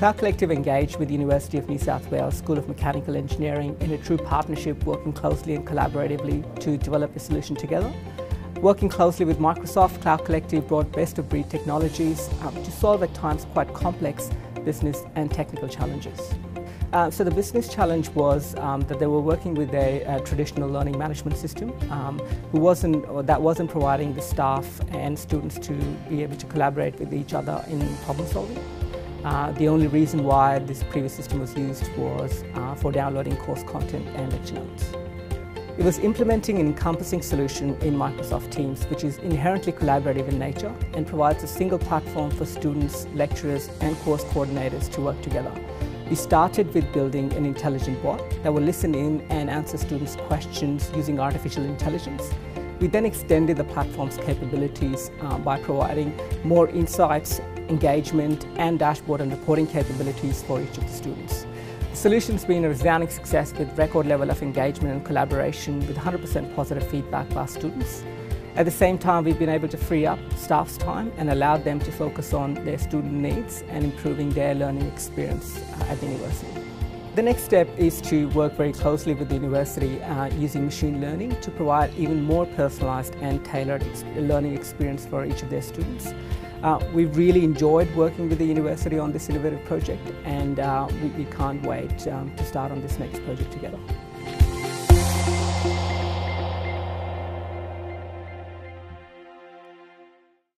Cloud Collective engaged with the University of New South Wales School of Mechanical Engineering in a true partnership working closely and collaboratively to develop a solution together. Working closely with Microsoft, Cloud Collective brought best-of-breed technologies um, to solve at times quite complex business and technical challenges. Uh, so the business challenge was um, that they were working with a, a traditional learning management system um, who wasn't, that wasn't providing the staff and students to be able to collaborate with each other in problem solving. Uh, the only reason why this previous system was used was uh, for downloading course content and lecture notes. It was implementing an encompassing solution in Microsoft Teams, which is inherently collaborative in nature and provides a single platform for students, lecturers, and course coordinators to work together. We started with building an intelligent bot that will listen in and answer students' questions using artificial intelligence. We then extended the platform's capabilities uh, by providing more insights engagement and dashboard and reporting capabilities for each of the students. The solution's been a resounding success with record level of engagement and collaboration with 100% positive feedback by students. At the same time, we've been able to free up staff's time and allowed them to focus on their student needs and improving their learning experience uh, at the university. The next step is to work very closely with the university uh, using machine learning to provide even more personalised and tailored ex learning experience for each of their students. Uh, we've really enjoyed working with the university on this innovative project and uh, we, we, can't wait um, to start on this next project together.